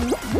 Woo!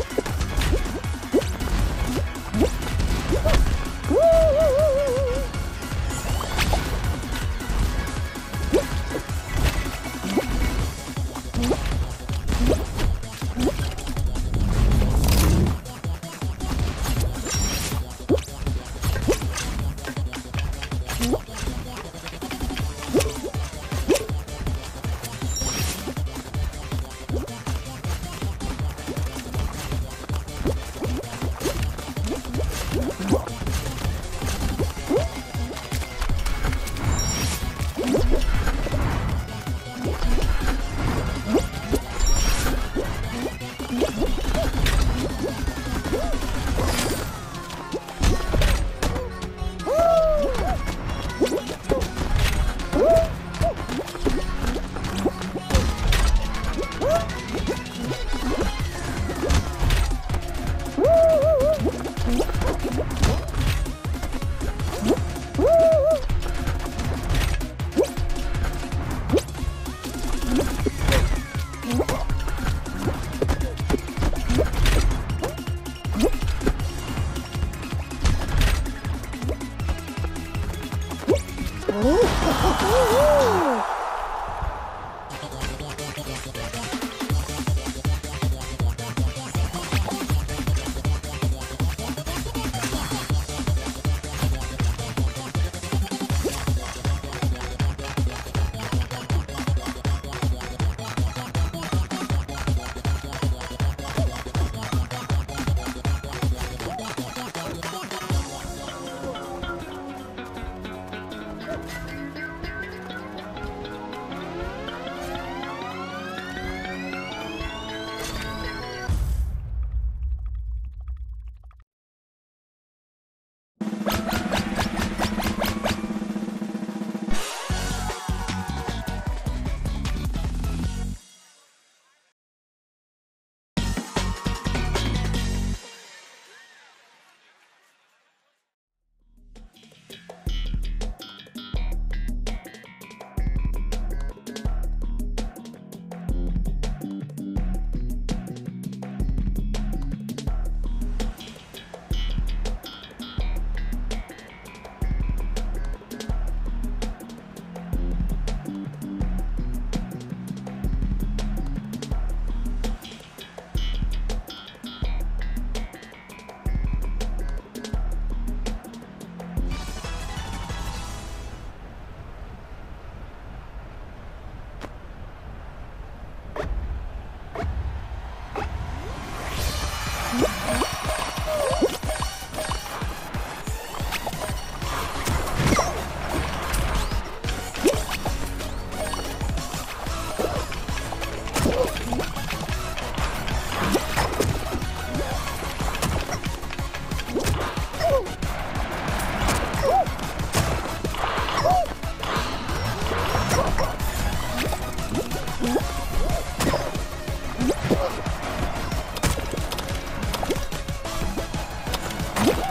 What?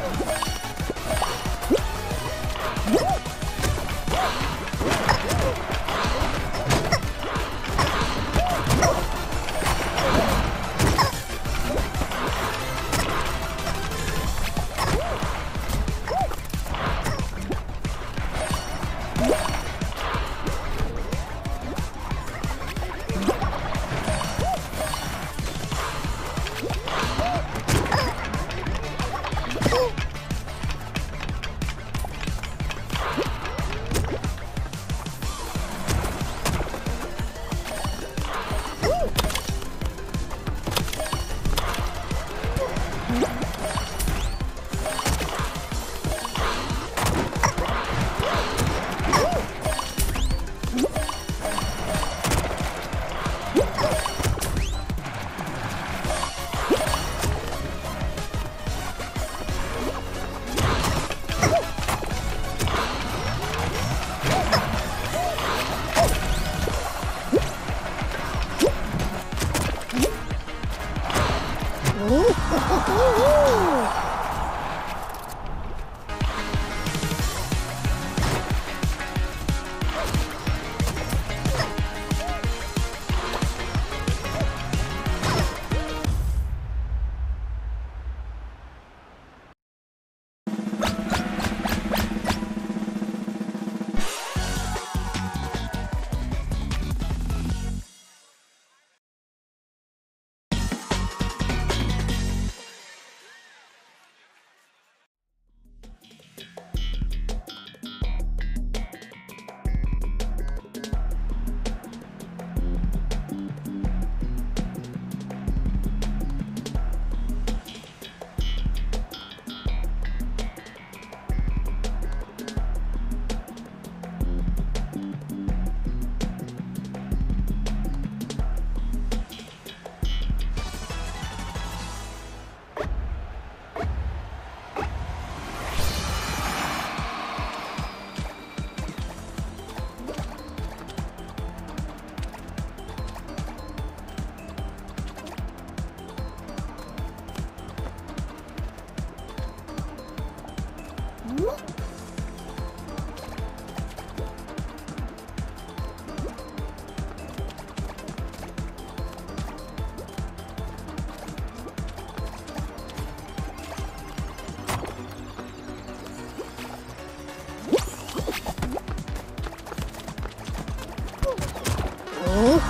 Ooh.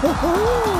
哦 吼